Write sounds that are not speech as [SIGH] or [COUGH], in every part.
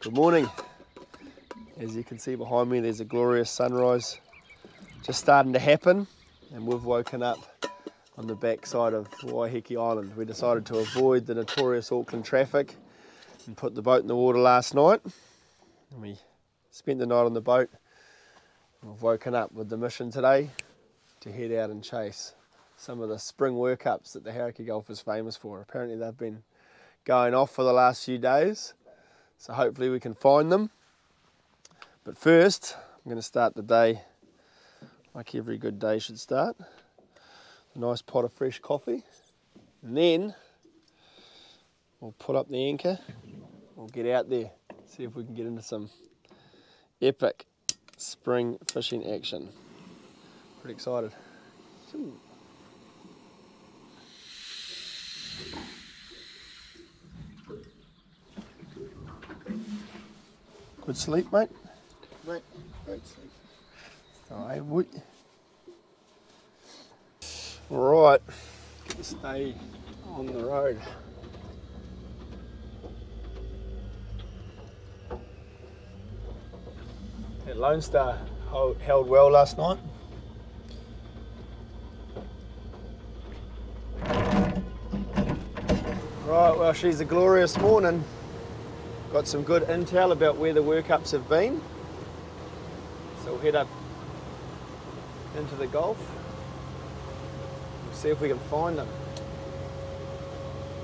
Good morning. As you can see behind me, there's a glorious sunrise just starting to happen, and we've woken up on the backside of Waiheke Island. We decided to avoid the notorious Auckland traffic and put the boat in the water last night. And we spent the night on the boat. We've woken up with the mission today to head out and chase some of the spring workups that the Hauraki Gulf is famous for. Apparently, they've been going off for the last few days, so hopefully, we can find them. But first, I'm going to start the day like every good day should start. A nice pot of fresh coffee, and then we'll put up the anchor. We'll get out there, see if we can get into some epic spring fishing action. Pretty excited. Good sleep, mate. Mate, great sleep. Alright, woot. Right, stay on the road. That Lone Star held well last night. Right, well, she's a glorious morning. Got some good intel about where the workups have been. So we'll head up into the Gulf. We'll see if we can find them.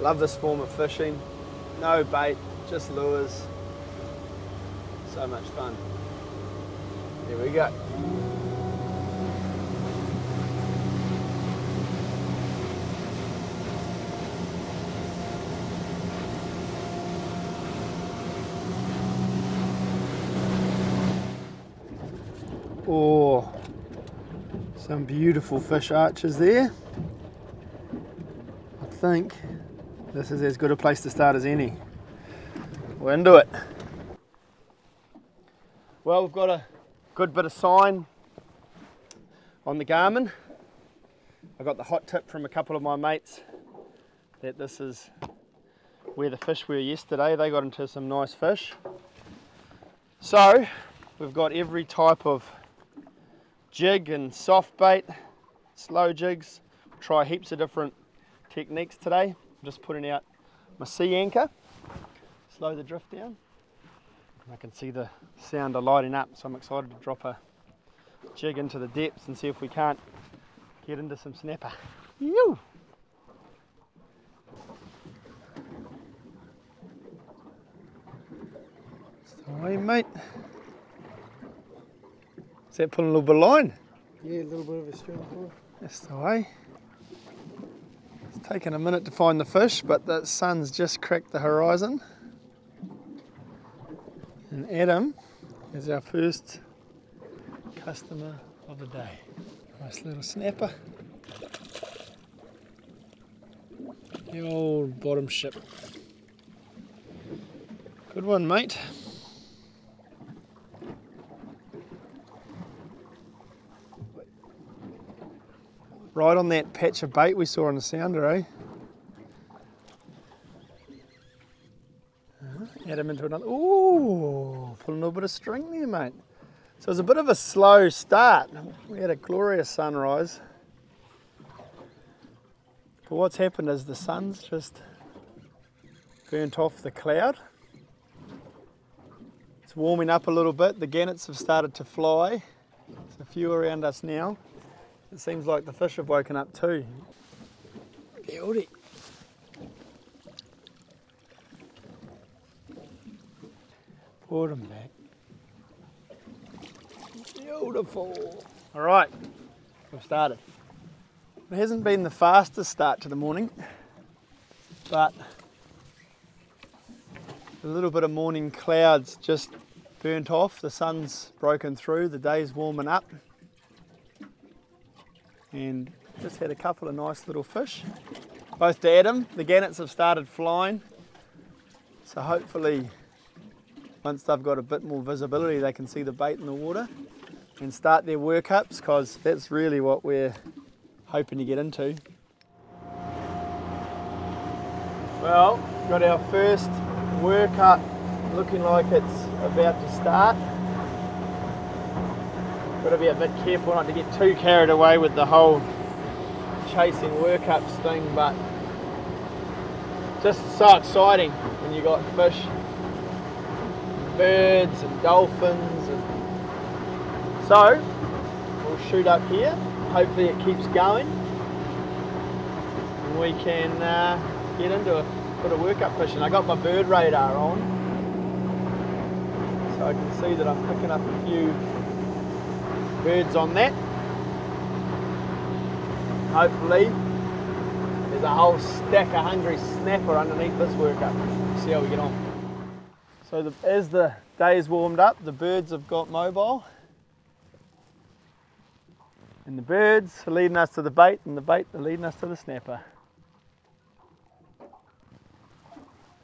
Love this form of fishing. No bait, just lures. So much fun. Here we go. Oh, some beautiful fish arches there. I think this is as good a place to start as any. We're into it. Well, we've got a good bit of sign on the Garmin. I got the hot tip from a couple of my mates that this is where the fish were yesterday. They got into some nice fish. So, we've got every type of jig and soft bait, slow jigs. Try heaps of different techniques today. I'm just putting out my sea anchor, slow the drift down. I can see the sounder lighting up, so I'm excited to drop a jig into the depths and see if we can't get into some snapper. Yoo! Sorry, mate. That pulling a little bit of line? Yeah, a little bit of a string pull. That's the way. It's taken a minute to find the fish, but the sun's just cracked the horizon. And Adam is our first customer of the day. Nice little snapper. The old bottom ship. Good one, mate. Right on that patch of bait we saw on the sounder, eh? Uh, Adam into another. Ooh, pulling a little bit of string there, mate. So it was a bit of a slow start. We had a glorious sunrise. But what's happened is the sun's just burnt off the cloud. It's warming up a little bit. The gannets have started to fly. There's a few around us now. It seems like the fish have woken up too. Beauty. Put them back. Beautiful. All right, we've started. It hasn't been the fastest start to the morning, but a little bit of morning clouds just burnt off. The sun's broken through. The day's warming up and just had a couple of nice little fish. Both to Adam, the gannets have started flying. So hopefully once they've got a bit more visibility they can see the bait in the water and start their workups because that's really what we're hoping to get into. Well, got our first workup looking like it's about to start. Got to be a bit careful not to get too carried away with the whole chasing workups thing, but just so exciting when you got fish, birds and dolphins, and so we'll shoot up here. Hopefully it keeps going, and we can uh, get into a bit of workup fishing. I got my bird radar on, so I can see that I'm picking up a few birds on that. Hopefully, there's a whole stack of hungry snapper underneath this workup. See how we get on. So the, as the day's warmed up, the birds have got mobile. And the birds are leading us to the bait, and the bait are leading us to the snapper.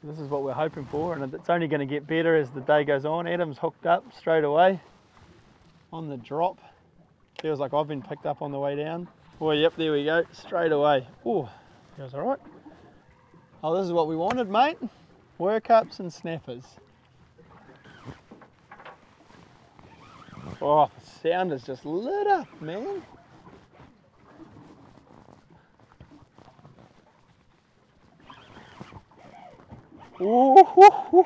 This is what we're hoping for, and it's only going to get better as the day goes on. Adam's hooked up straight away on the drop. Feels like I've been picked up on the way down. Boy, yep, there we go, straight away. Oh, feels all right. Oh, this is what we wanted, mate. Workups and snappers. Oh, the sound is just lit up, man. Ooh, hoo, hoo.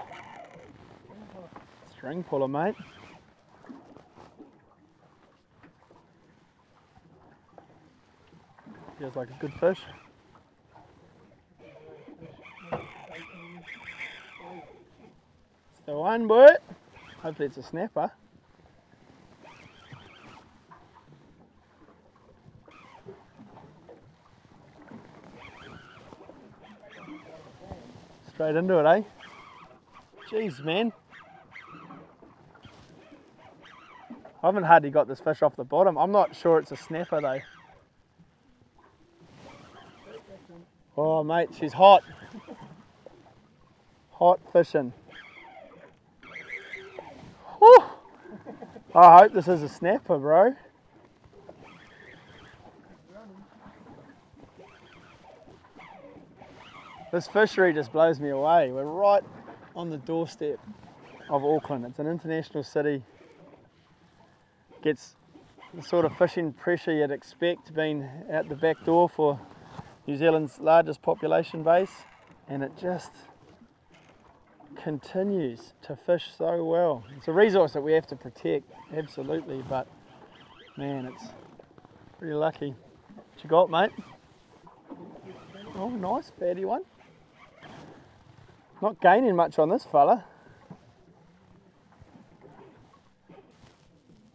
String puller, mate. Feels like a good fish. It's the one, boy. Hopefully it's a snapper. Straight into it, eh? Jeez, man. I haven't hardly got this fish off the bottom. I'm not sure it's a snapper though. Oh, mate, she's hot. Hot fishing. Whew. I hope this is a snapper, bro. This fishery just blows me away. We're right on the doorstep of Auckland. It's an international city. Gets the sort of fishing pressure you'd expect being out the back door for New Zealand's largest population base, and it just continues to fish so well. It's a resource that we have to protect, absolutely, but man, it's pretty lucky. What you got, mate? Oh, nice, fatty one. Not gaining much on this fella.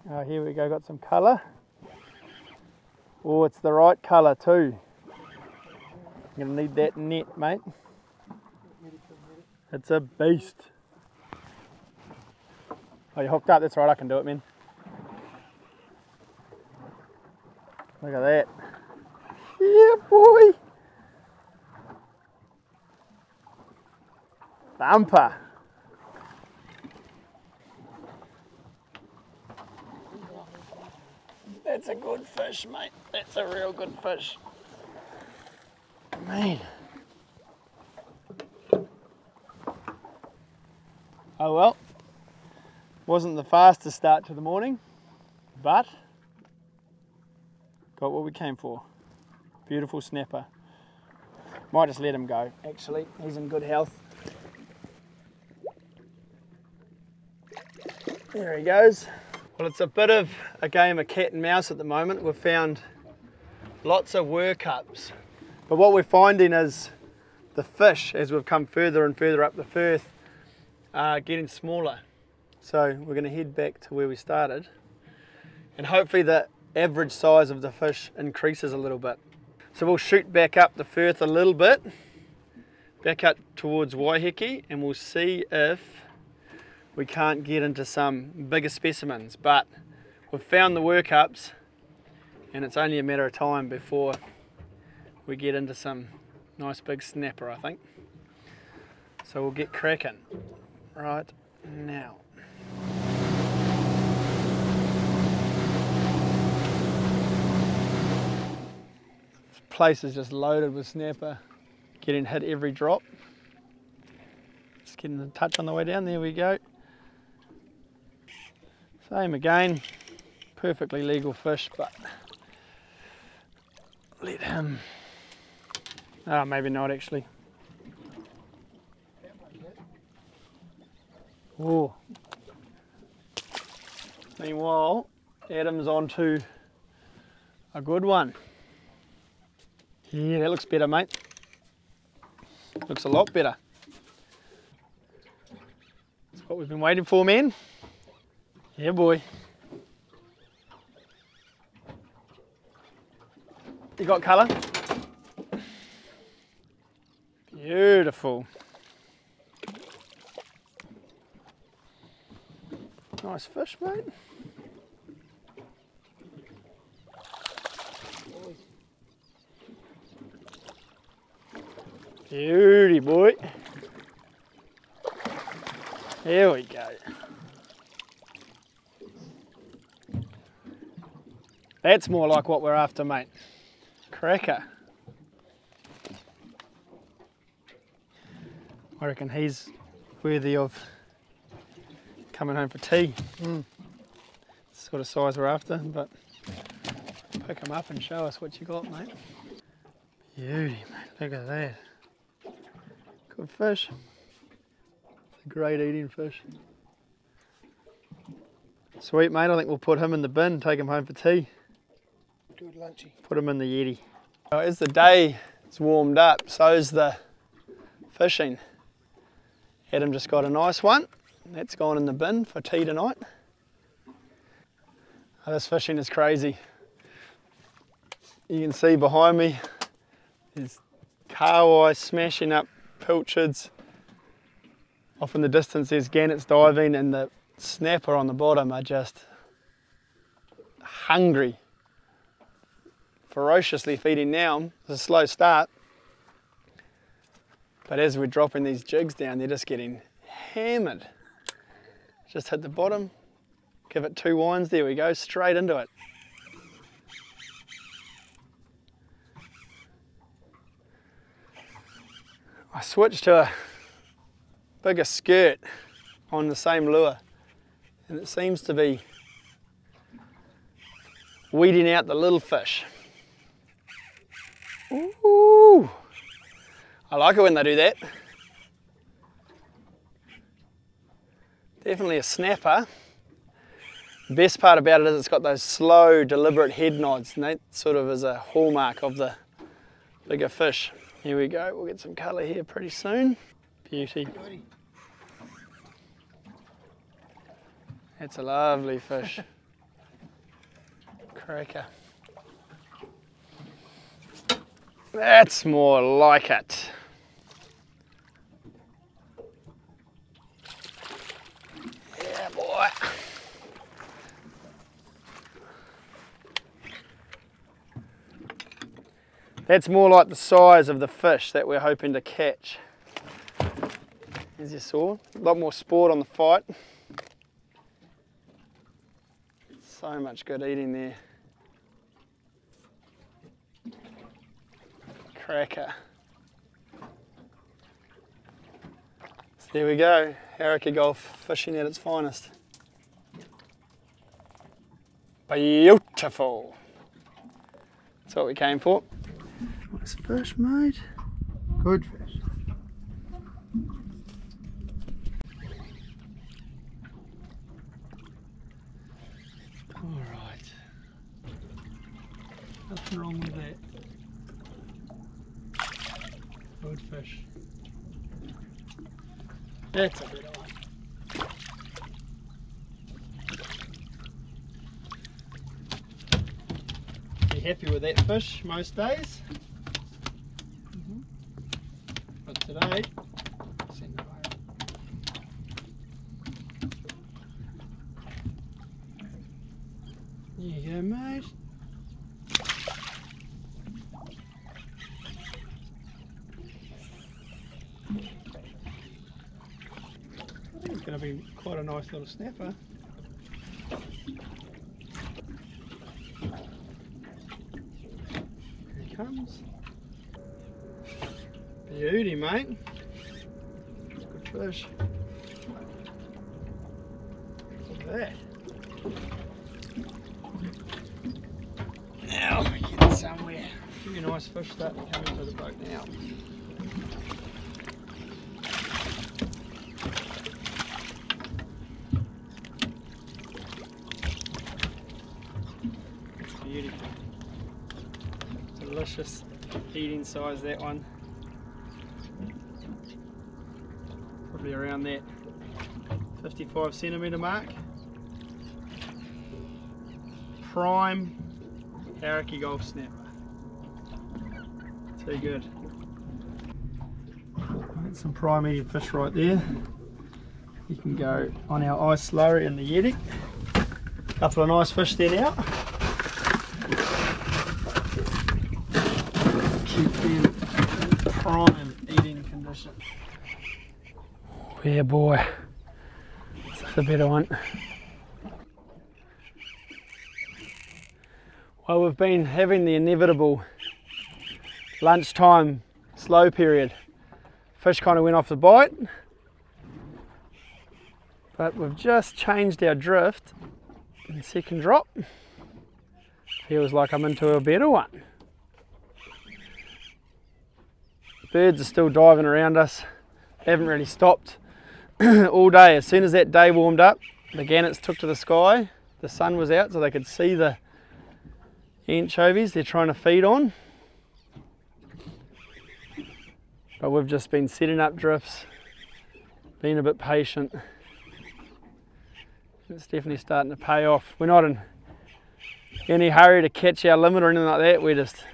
Oh, here we go, got some colour. Oh, it's the right colour too. You're gonna need that net, mate. It's a beast. Oh, you hooked up? That's right, I can do it, man. Look at that. Yeah, boy. Bumper. That's a good fish, mate. That's a real good fish. Man. Oh well. Wasn't the fastest start to the morning, but got what we came for. Beautiful snapper. Might just let him go, actually. He's in good health. There he goes. Well, it's a bit of a game of cat and mouse at the moment. We've found lots of workups. But what we're finding is the fish, as we've come further and further up the firth, are getting smaller. So we're going to head back to where we started. And hopefully the average size of the fish increases a little bit. So we'll shoot back up the firth a little bit, back up towards Waiheke, and we'll see if we can't get into some bigger specimens, but we've found the workups and it's only a matter of time before we get into some nice big snapper, I think. So we'll get cracking right now. Place is just loaded with snapper, getting hit every drop. Just getting a touch on the way down. There we go. Same again. Perfectly legal fish, but let him. Oh, maybe not actually. Oh. Meanwhile, Adam's onto a good one. Yeah, that looks better, mate. Looks a lot better. That's what we've been waiting for, man. Yeah, boy. You got colour? Beautiful. Nice fish, mate. Beauty, boy. Here we go. That's more like what we're after, mate. Cracker. I reckon he's worthy of coming home for tea. Mm. Sort of size we're after, but pick him up and show us what you got, mate. Beauty, mate. Look at that. Good fish. It's a great eating fish. Sweet, mate. I think we'll put him in the bin, take him home for tea. Good lunchy. Put him in the Yeti. As the day is warmed up, so's the fishing. Adam just got a nice one. That's gone in the bin for tea tonight. Oh, this fishing is crazy. You can see behind me, there's kahawai smashing up pilchards. Off in the distance there's gannets diving and the snapper on the bottom are just hungry ferociously feeding now. It's a slow start. But as we're dropping these jigs down, they're just getting hammered. Just hit the bottom, give it two winds, there we go, straight into it. I switched to a bigger skirt on the same lure and it seems to be weeding out the little fish. Ooh, I like it when they do that. Definitely a snapper. The best part about it is it's got those slow, deliberate head nods, and that sort of is a hallmark of the bigger fish. Here we go, we'll get some colour here pretty soon. Beauty. That's a lovely fish. Cracker. That's more like it. Yeah, boy. That's more like the size of the fish that we're hoping to catch. As you saw, a lot more sport on the fight. So much good eating there. Cracker. So there we go, Hauraki Gulf fishing at its finest. Beautiful. That's what we came for. Nice fish, mate. Good fish. All right. Nothing wrong with that. Good fish. That's a better one. Happy with that fish most days. But today, send it over. Go, mate. It's going to be quite a nice little snapper. Here he comes. Beauty, mate. Good fish. Look at that. Now we get somewhere. Starting to come into the boat now. It's beauty. Delicious eating size that one. Probably around that 55 centimetre mark. Prime Hauraki Gulf Snapper. Too good. That's some prime eating fish right there. You can go on our ice slurry in the Yeti. Couple of nice fish there now. Keep them in prime eating condition. Yeah boy, that's a better one. Well, we've been having the inevitable lunchtime slow period. Fish kind of went off the bite, but we've just changed our drift and second drop. Feels like I'm into a better one. Birds are still diving around us. Haven't really stopped [CLEARS THROAT] all day. As soon as that day warmed up, the gannets took to the sky. The sun was out so they could see the anchovies they're trying to feed on. But we've just been setting up drifts, being a bit patient. It's definitely starting to pay off. We're not in any hurry to catch our limit or anything like that. We're just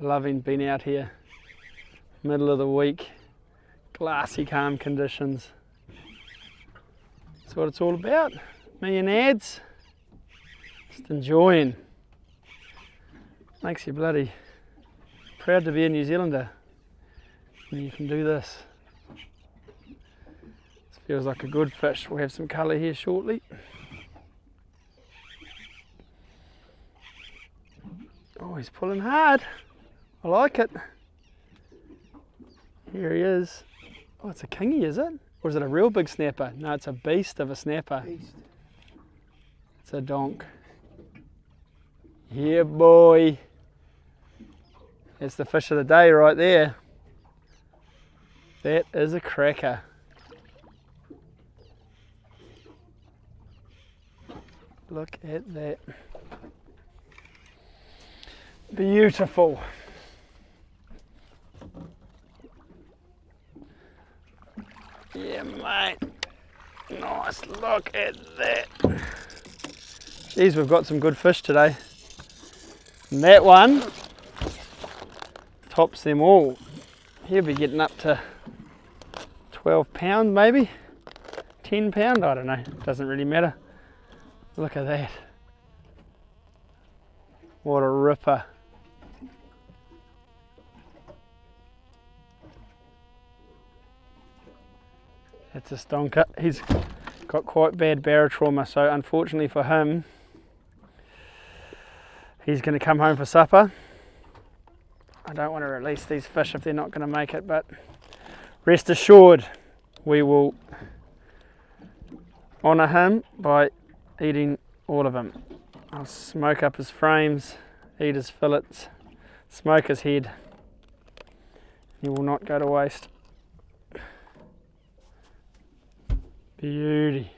loving being out here, middle of the week, glassy calm conditions. That's what it's all about. Me and ads, just enjoying. Makes you bloody proud to be a New Zealander when you can do this. This feels like a good fish. We'll have some colour here shortly. Oh, he's pulling hard. I like it. Here he is. Oh, it's a kingy, is it? Or is it a real big snapper? No, it's a beast of a snapper. Beast. It's a donk. Yeah, boy. That's the fish of the day right there. That is a cracker. Look at that. Beautiful. Yeah, mate. Nice. Look at that. Geez, we've got some good fish today. And that one tops them all. He'll be getting up to 12 pound maybe, 10 pound, I don't know, doesn't really matter. Look at that. What a ripper. That's a stonker. He's got quite bad barotrauma, so unfortunately for him, he's going to come home for supper. I don't want to release these fish if they're not going to make it, but rest assured we will honour him by eating all of them. I'll smoke up his frames, eat his fillets, smoke his head. He will not go to waste. Beauty.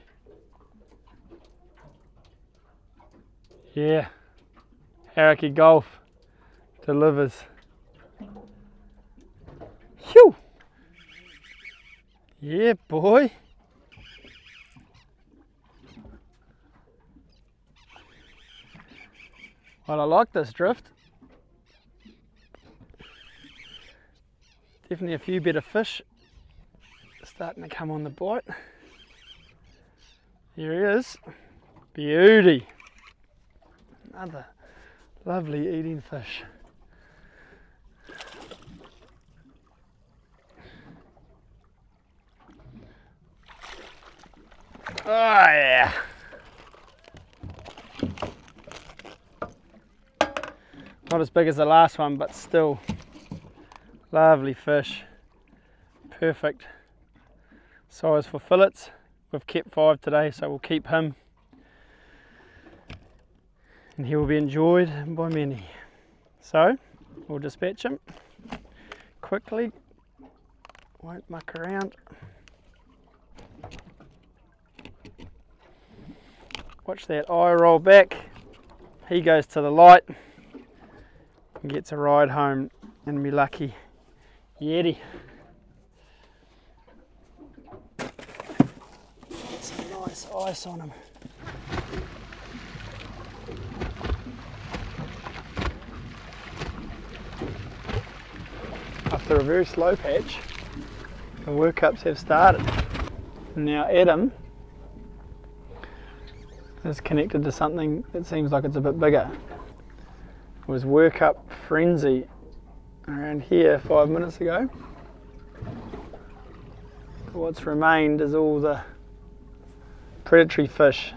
Yeah. Hauraki Gulf delivers. Phew. Yeah, boy. Well, I like this drift. Definitely a few better fish starting to come on the bite. Here he is. Beauty. Another lovely eating fish. Oh yeah. Not as big as the last one, but still lovely fish. Perfect size for fillets. We've kept five today, so we'll keep him. And he will be enjoyed by many. So, we'll dispatch him quickly. Won't muck around. Watch that eye roll back. He goes to the light and gets a ride home and be lucky Yeti. Some nice ice on him. After a very slow patch, the workups have started. Now Adam is connected to something that seems like it's a bit bigger. It was workup frenzy around here five minutes ago. What's remained is all the predatory fish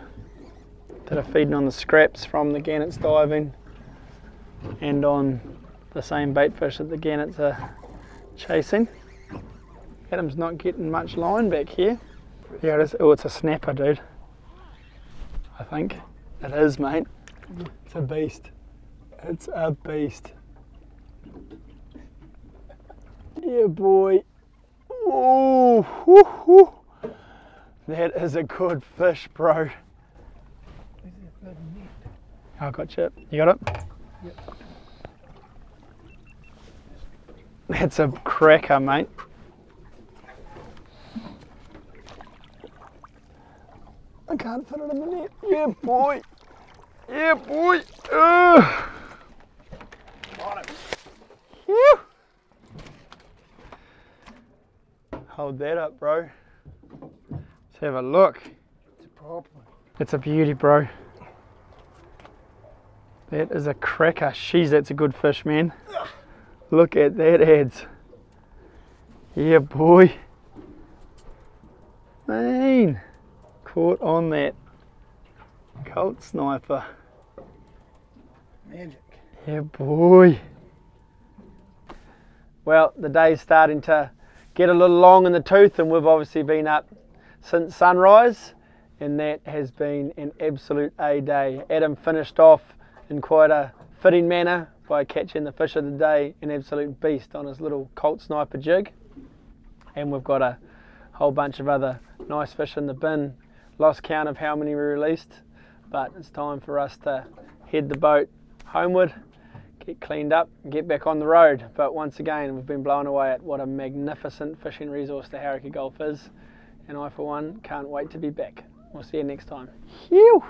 that are feeding on the scraps from the gannets diving and on the same bait fish that the gannets are chasing. Adam's not getting much line back here. Yeah, it is. Oh, it's a snapper, dude. I think. It is, mate. It's a beast. It's a beast. Yeah, boy. Oh, whoo, whoo. that is a good fish, bro. Oh, I got you. You got it? Yep. That's a cracker, mate. I can't fit it in the net. Yeah, boy. Yeah, boy. Whew. Hold that up, bro. Let's have a look. It's a proper one. It's a beauty, bro. That is a cracker. Sheesh, that's a good fish, man. Look at that, ads. Yeah, boy. Man, caught on that Colt sniper. Magic. Yeah, boy. Well, the day's starting to get a little long in the tooth, and we've obviously been up since sunrise, and that has been an absolute A day. Adam finished off in quite a fitting manner by catching the fish of the day, an absolute beast on his little Colt sniper jig. And we've got a whole bunch of other nice fish in the bin. Lost count of how many we released, but it's time for us to head the boat homeward, get cleaned up, get back on the road. But once again, we've been blown away at what a magnificent fishing resource the Hauraki Gulf is, and I, for one, can't wait to be back. We'll see you next time. Phew!